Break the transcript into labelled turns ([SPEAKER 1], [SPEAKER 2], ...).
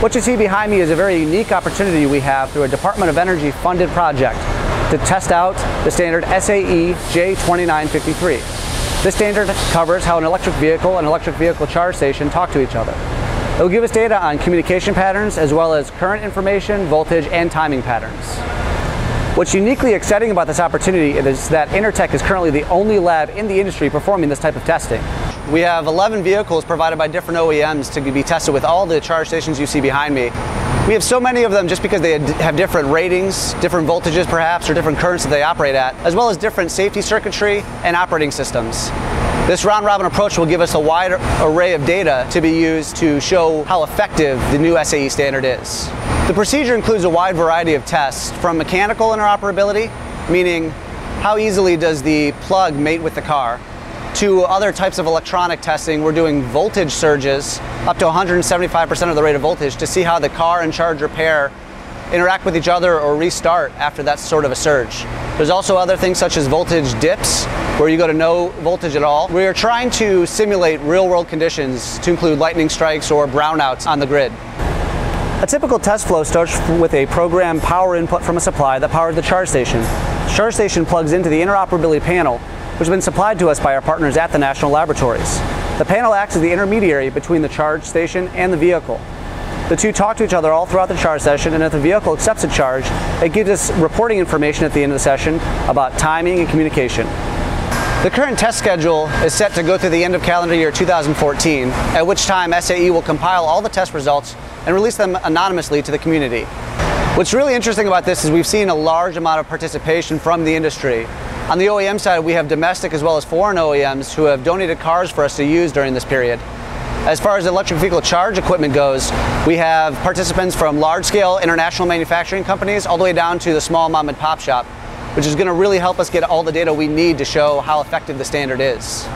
[SPEAKER 1] What you see behind me is a very unique opportunity we have through a Department of Energy funded project to test out the standard SAE J2953. This standard covers how an electric vehicle and electric vehicle charge station talk to each other. It will give us data on communication patterns as well as current information, voltage, and timing patterns. What's uniquely exciting about this opportunity is that Intertek is currently the only lab in the industry performing this type of testing. We have 11 vehicles provided by different OEMs to be tested with all the charge stations you see behind me. We have so many of them just because they have different ratings, different voltages perhaps, or different currents that they operate at, as well as different safety circuitry and operating systems. This round robin approach will give us a wide array of data to be used to show how effective the new SAE standard is. The procedure includes a wide variety of tests from mechanical interoperability, meaning how easily does the plug mate with the car, to other types of electronic testing. We're doing voltage surges up to 175% of the rate of voltage to see how the car and charger pair interact with each other or restart after that sort of a surge. There's also other things such as voltage dips, where you go to no voltage at all. We are trying to simulate real world conditions to include lightning strikes or brownouts on the grid. A typical test flow starts with a program power input from a supply that powers the charge station. The charge station plugs into the interoperability panel which has been supplied to us by our partners at the national laboratories. The panel acts as the intermediary between the charge station and the vehicle. The two talk to each other all throughout the charge session, and if the vehicle accepts a charge, it gives us reporting information at the end of the session about timing and communication. The current test schedule is set to go through the end of calendar year 2014, at which time SAE will compile all the test results and release them anonymously to the community. What's really interesting about this is we've seen a large amount of participation from the industry. On the OEM side, we have domestic as well as foreign OEMs who have donated cars for us to use during this period. As far as electric vehicle charge equipment goes, we have participants from large-scale international manufacturing companies all the way down to the small mom and pop shop, which is going to really help us get all the data we need to show how effective the standard is.